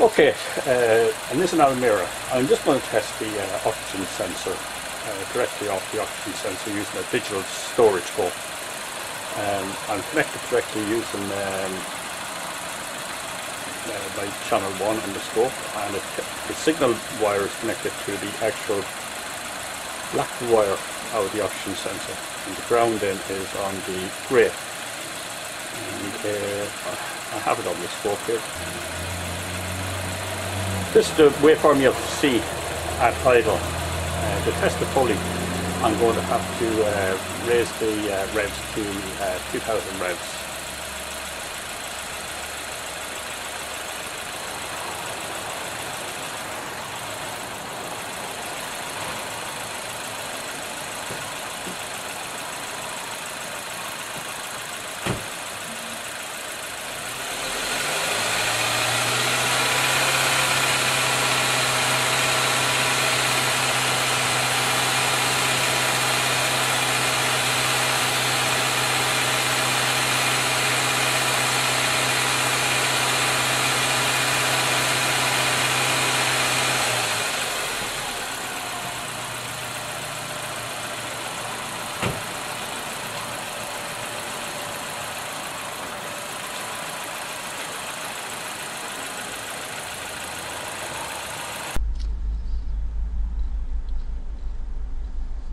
Okay, uh, and this is an Almera. I'm just going to test the uh, oxygen sensor uh, directly off the oxygen sensor using a digital storage scope. Um, I'm connected directly using um, uh, my channel 1 on the scope and it, the signal wire is connected to the actual black wire out of the oxygen sensor and the ground then is on the grey. And uh, I have it on the scope here. This is the waveform you'll see at idle. Uh, to test the pulley, I'm going to have to uh, raise the uh, revs to uh, 2000 revs.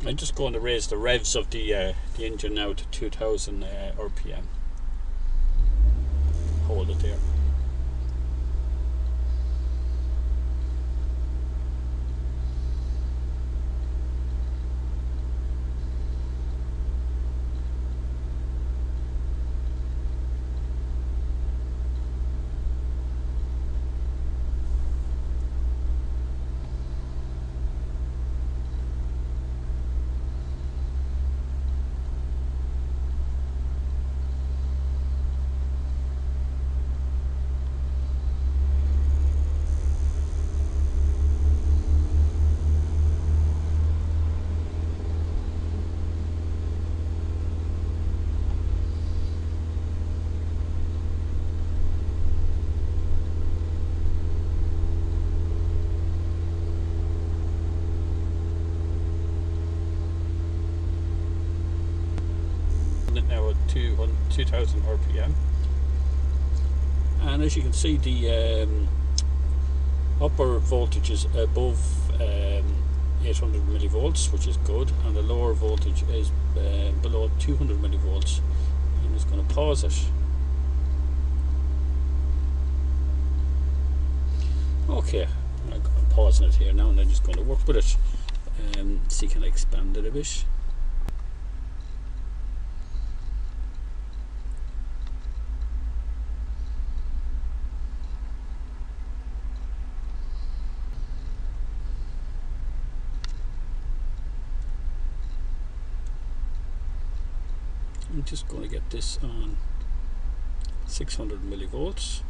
I'm just going to raise the revs of the uh, the engine now to 2000 uh, RPM. Hold it there. 200 2000 RPM. And as you can see, the um, upper voltage is above um, 800 millivolts, which is good, and the lower voltage is uh, below 200 millivolts. I'm just going to pause it. Okay, I'm pausing it here now, and I'm just going to work with it. Um, see, can I expand it a bit? I'm just going to get this on 600 millivolts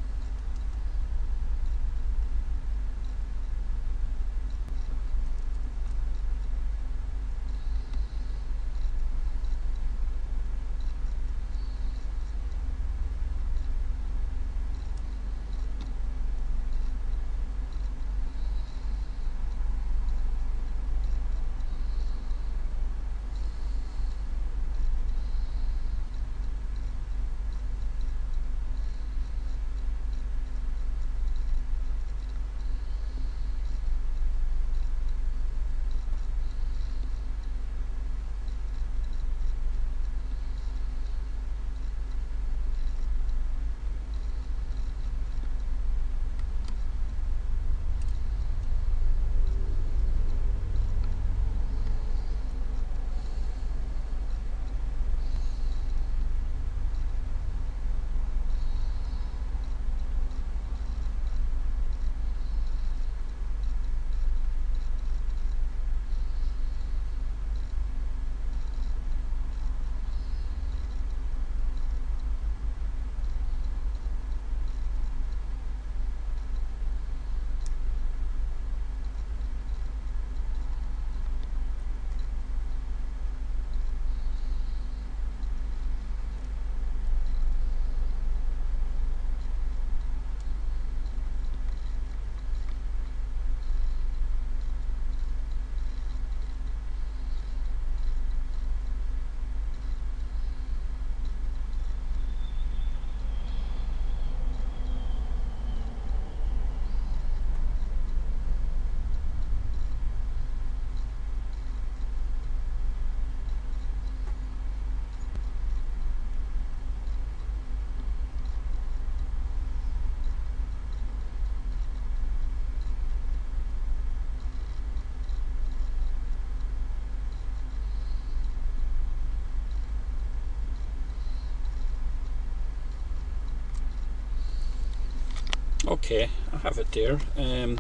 Okay, I have it there. Um,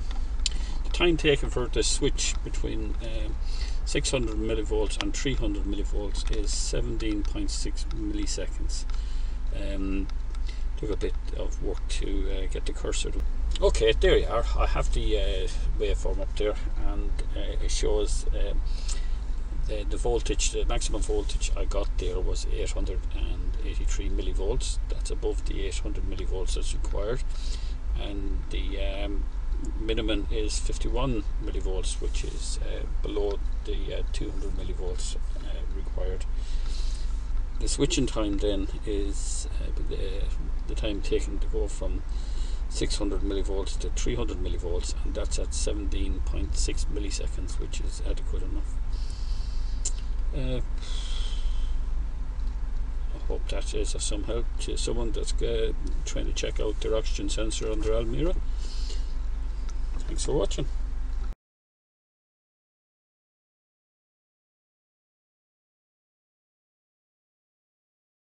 the time taken for the switch between um, 600 millivolts and 300 millivolts is 17.6 milliseconds. Um, took a bit of work to uh, get the cursor to. Okay, there you are. I have the uh, waveform up there, and uh, it shows um, the, the voltage, the maximum voltage I got there was 883 millivolts. That's above the 800 millivolts that's required, and the um, minimum is 51 millivolts, which is uh, below the uh, 200 millivolts uh, required. The switching time then is uh, the, the time taken to go from 600 millivolts to 300 millivolts, and that's at 17.6 milliseconds, which is adequate enough. Hope that is of some help to someone that's uh, trying to check out their oxygen sensor on their Almera. Thanks for watching.